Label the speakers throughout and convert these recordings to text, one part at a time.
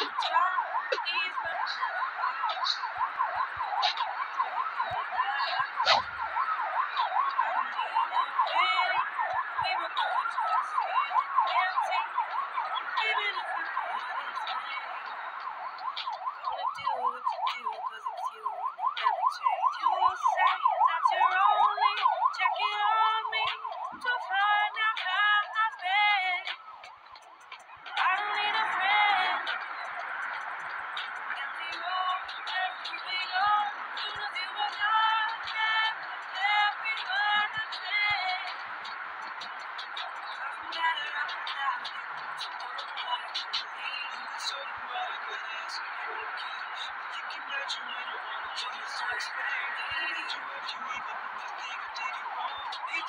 Speaker 1: Please,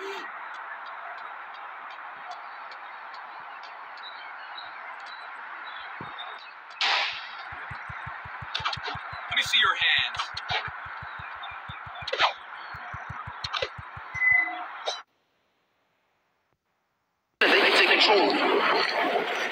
Speaker 1: Let me see your hands.
Speaker 2: They take control.